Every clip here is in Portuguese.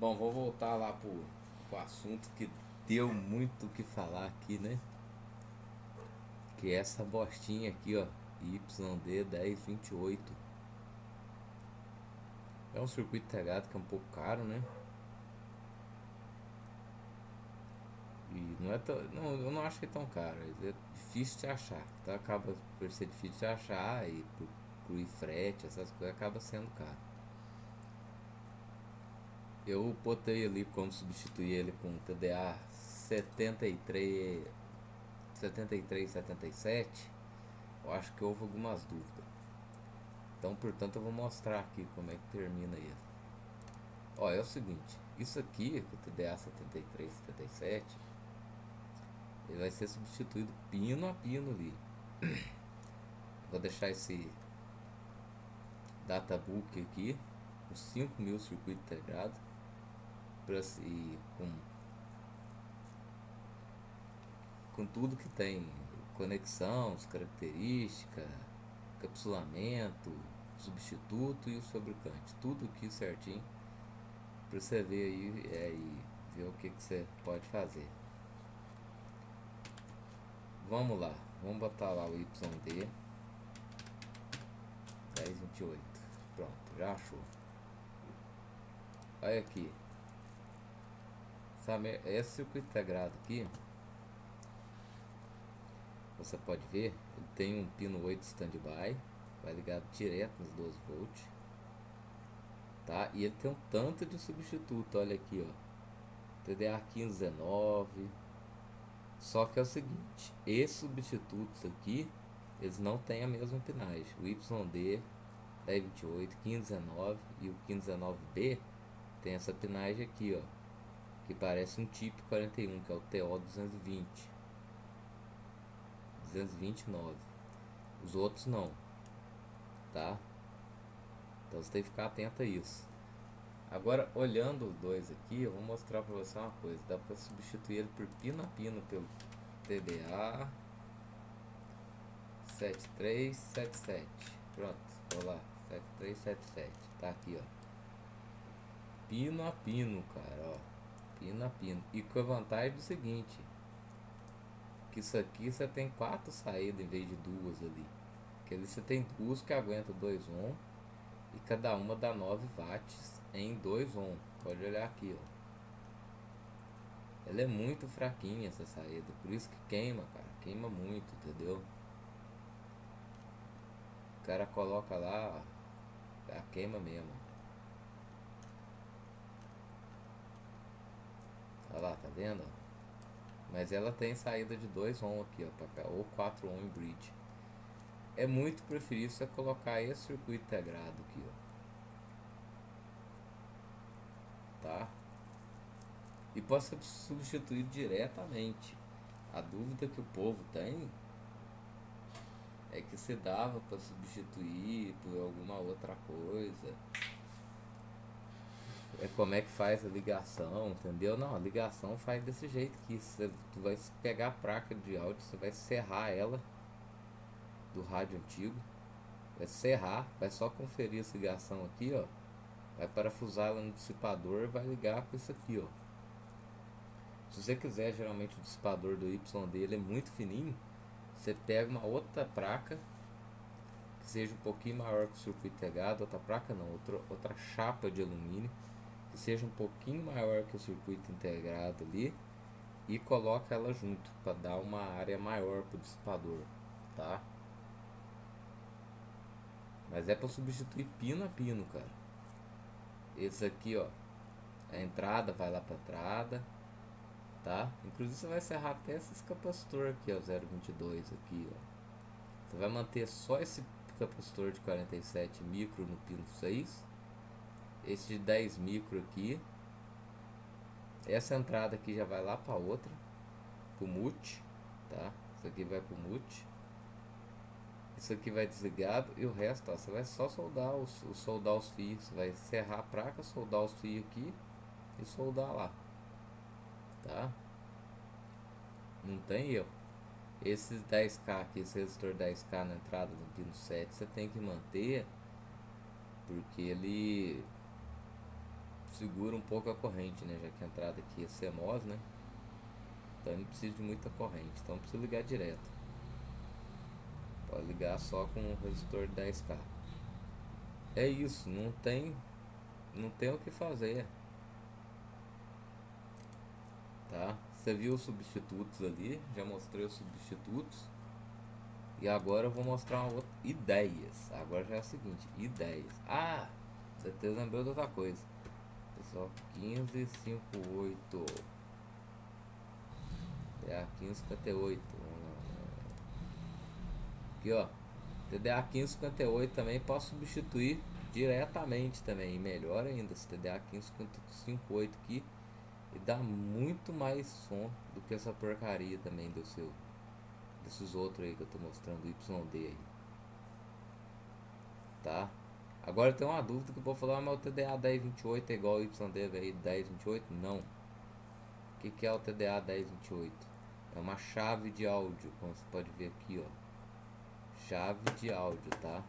Bom, vou voltar lá pro, pro assunto que deu muito o que falar aqui, né? Que é essa bostinha aqui, ó, YD 1028. É um circuito integrado que é um pouco caro, né? E não é tão, não, eu não acho que é tão caro, é difícil de achar, tá? Acaba por ser difícil de achar e por incluir frete, essas coisas acaba sendo caro. Eu botei ali como substituir ele com TDA 73 73 77. Eu acho que houve algumas dúvidas. Então, portanto, eu vou mostrar aqui como é que termina ele. Ó, é o seguinte, isso aqui, o TDA 73 77, ele vai ser substituído pino a pino ali. Vou deixar esse databook aqui, com 5 mil circuitos integrados e com, com tudo que tem conexão, características, capsulamento, substituto e o fabricante, tudo aqui certinho para você ver aí é, e ver o que, que você pode fazer. Vamos lá, vamos botar lá o YD 1028. Pronto, já achou. Olha aqui. Sabe, esse circuito integrado aqui, você pode ver, ele tem um pino 8 standby, vai ligado direto nos 12 volts, tá? E ele tem um tanto de substituto, olha aqui, ó, TDA 1519. Só que é o seguinte, esses substitutos aqui, eles não têm a mesma pinagem. O YD 1028, 1519 e o 1519B tem essa pinagem aqui, ó que parece um tipo 41, que é o TO 220. 229. Os outros não. Tá? Então você tem que ficar atento a isso. Agora, olhando os dois aqui, eu vou mostrar para você uma coisa. Dá para substituir ele por pino a pino pelo TDA 7377. Pronto, vou lá. 7377. Tá aqui, ó. Pino a pino, cara, ó pino a pino. E com a vantagem do seguinte, que isso aqui você tem quatro saídas em vez de duas ali. Que ali você tem duas que aguentam 2 ohm e cada uma dá 9 watts em 2 ohm. Pode olhar aqui, ó. Ela é muito fraquinha essa saída, por isso que queima, cara. Queima muito, entendeu? O cara coloca lá, ó, queima mesmo. Olha lá, tá vendo? Mas ela tem saída de 2 ohm aqui, ó, cá, ou 4 ohm em bridge. É muito preferível você colocar esse circuito integrado aqui, ó. Tá? E pode ser substituído diretamente. A dúvida que o povo tem é que se dava para substituir por alguma outra coisa é como é que faz a ligação, entendeu? Não, a ligação faz desse jeito que você, vai pegar a placa de áudio, você vai serrar ela do rádio antigo, vai serrar, vai só conferir essa ligação aqui, ó, vai parafusar ela no dissipador, vai ligar com isso aqui, ó. Se você quiser, geralmente o dissipador do Y dele é muito fininho, você pega uma outra placa que seja um pouquinho maior que o circuito integrado, outra placa não, outra, outra chapa de alumínio que seja um pouquinho maior que o circuito integrado ali e coloca ela junto para dar uma área maior para o dissipador, tá? Mas é para substituir pino a pino, cara. Esse aqui, ó, a entrada vai lá para entrada, tá? Inclusive você vai serrar até esse capacitor aqui, ó, 022 aqui, ó. Você vai manter só esse capacitor de 47 micro no pino 6 esse de 10 micro aqui. Essa entrada aqui já vai lá para outra, pro mute, tá? Isso aqui vai pro mute. Isso aqui vai desligado e o resto, ó, você vai só soldar os, soldar os fios, você vai serrar a placa, soldar os fios aqui e soldar lá, tá? Não tem erro. Esses 10k aqui, esse resistor 10k na entrada do pino 7, você tem que manter porque ele segura um pouco a corrente, né? Já que a entrada aqui é CMOS, né? Então não precisa de muita corrente, então precisa ligar direto. Pode ligar só com o resistor 10k. É isso, não tem não tem o que fazer. Tá? Você viu os substitutos ali, já mostrei os substitutos. E agora eu vou mostrar uma outra ideias. Agora já é o seguinte, ideias. Ah, você lembrou de outra coisa. Pessoal, 1558. É a 1558. Aqui ó. TDA 1558 também posso substituir diretamente também. melhor ainda, esse TDA 1558 aqui. E dá muito mais som do que essa porcaria também do seu. Desses outros aí que eu tô mostrando, YD aí. Tá? Agora tem uma dúvida que eu vou falar, mas o TDA 1028 é igual ao YD 1028? Não. O que, que é o TDA 1028? É uma chave de áudio, como você pode ver aqui, ó chave de áudio, tá?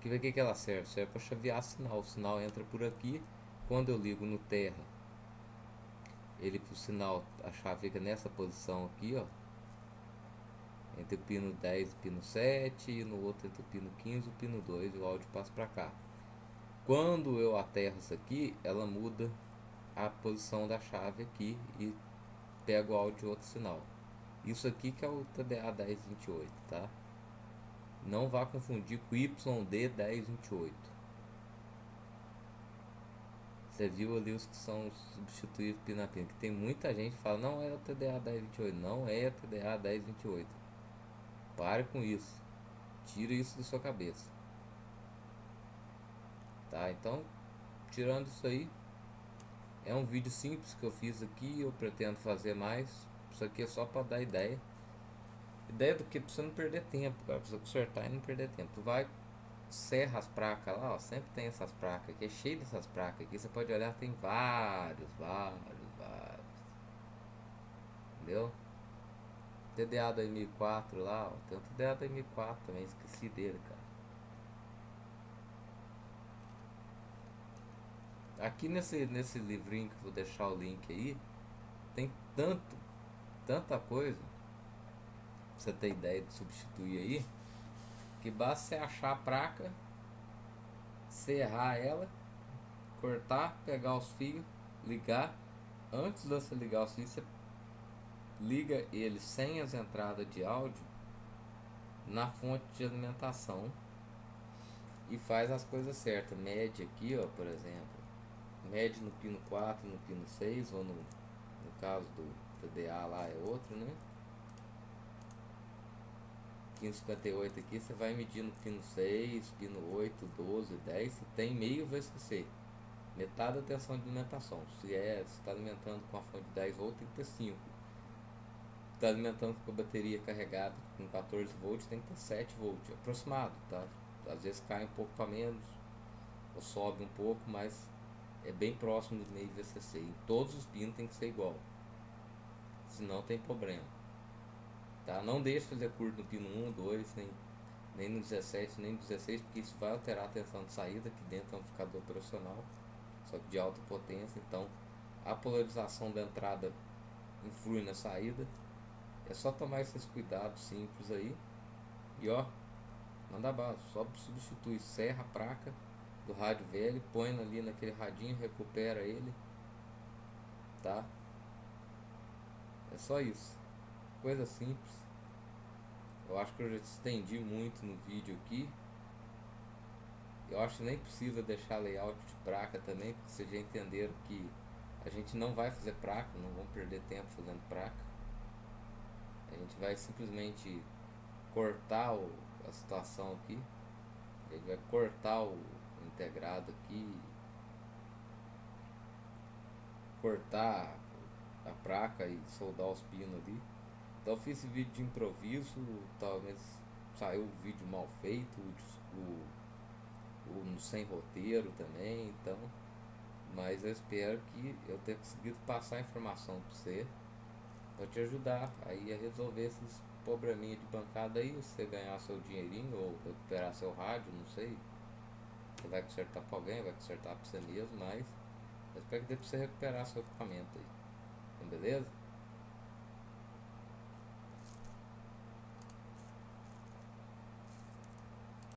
Que ver que, que ela serve? Serve para chavear sinal. O sinal entra por aqui. Quando eu ligo no terra, ele o sinal, a chave fica nessa posição aqui, ó. Entre o pino 10 e o pino 7 e no outro entre o pino 15 e o pino 2 o áudio passa para cá. Quando eu aterro isso aqui, ela muda a posição da chave aqui e pega o áudio de outro sinal. Isso aqui que é o TDA 1028, tá? Não vá confundir com YD 1028. Você viu ali os que são substituídos pina pina. Que tem muita gente que fala, não é o TDA 1028. Não é o TDA 1028. Pare com isso. Tire isso da sua cabeça. Tá, então, tirando isso aí, é um vídeo simples que eu fiz aqui. Eu pretendo fazer mais isso aqui é só para dar ideia. Ideia do que? Você não perder tempo, cara. Você consertar e não perder tempo. vai, serra as placas lá, ó. Sempre tem essas placas aqui. É cheio dessas placas aqui. Você pode olhar, tem vários, vários, vários. Entendeu? TDA 2004 lá, ó. Tem o TDA 2004 também. Esqueci dele, cara. Aqui nesse, nesse livrinho que eu vou deixar o link aí, tem tanto tanta coisa, pra você ter ideia de substituir aí, que basta você achar a placa, serrar ela, cortar, pegar os fios, ligar. Antes de você ligar os fios, você liga ele sem as entradas de áudio na fonte de alimentação e faz as coisas certas. Mede aqui, ó, por exemplo. Mede no pino 4, no pino 6 ou no, no caso do TDA lá é outro, né? 1558 aqui, você vai medir no pino 6, pino 8, 12, 10, se tem meio VSC. Metade da tensão de alimentação. Se é, está alimentando com a fonte de 10 volts, tem que ter 5. Está alimentando com a bateria carregada com 14 volts, tem que ter 7 volts. Aproximado, tá? Às vezes cai um pouco para menos, ou sobe um pouco, mas é bem próximo do meio VCC. E todos os pinos tem que ser igual senão tem problema. Tá? Não deixe fazer curto no pino 1, 2, nem, nem no 17, nem no 16, porque isso vai alterar a tensão de saída, que dentro é um amplificador operacional, só que de alta potência, então a polarização da entrada influi na saída. É só tomar esses cuidados simples aí. E ó, manda bala, só substitui, serra a placa do rádio velho, põe ali naquele radinho, recupera ele, tá? É só isso. Coisa simples. Eu acho que eu já estendi muito no vídeo aqui. Eu acho que nem precisa deixar layout de placa também, porque vocês já entenderam que a gente não vai fazer placa, não vamos perder tempo fazendo placa. A gente vai simplesmente cortar o, a situação aqui. Ele vai cortar o integrado aqui. Cortar a placa e soldar os pinos ali. Então fiz esse vídeo de improviso, talvez saiu o vídeo mal feito, o, o, o sem roteiro também, então. Mas eu espero que eu tenha conseguido passar a informação para você, para te ajudar aí a resolver esses probleminha de bancada aí, você ganhar seu dinheirinho ou recuperar seu rádio, não sei. Você vai consertar pra alguém, vai consertar pra você mesmo, mas eu espero que dê pra você recuperar seu equipamento aí. Então, beleza?